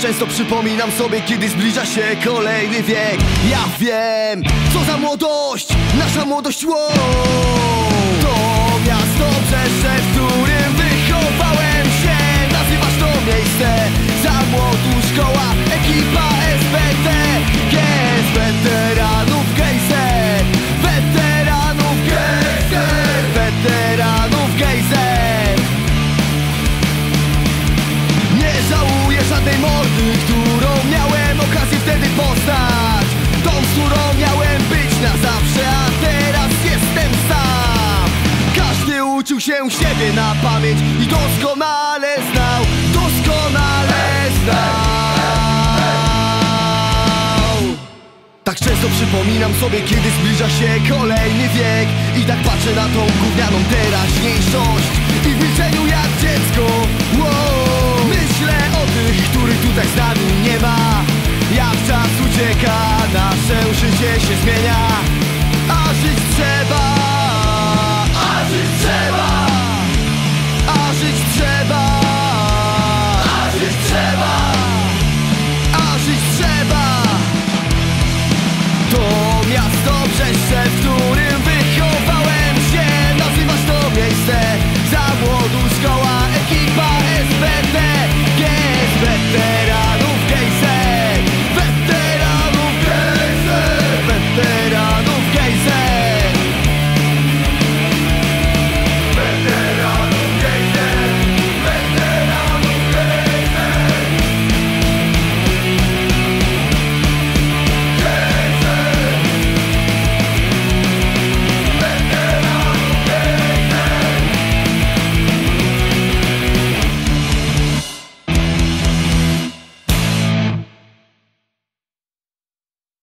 Często przypominam sobie, kiedy zbliża się kolejny wiek Ja wiem, co za młodość, nasza młodość wow. Którą miałem okazję wtedy poznać. Tą, z którą miałem być na zawsze, a teraz jestem sam. Każdy uczył się siebie na pamięć i doskonale znał Doskonale znał. Tak często przypominam sobie, kiedy zbliża się kolejny wiek. I tak patrzę na tą gównianą teraźniejszość I w milczeniu jak dziecko nasze życie się zmienia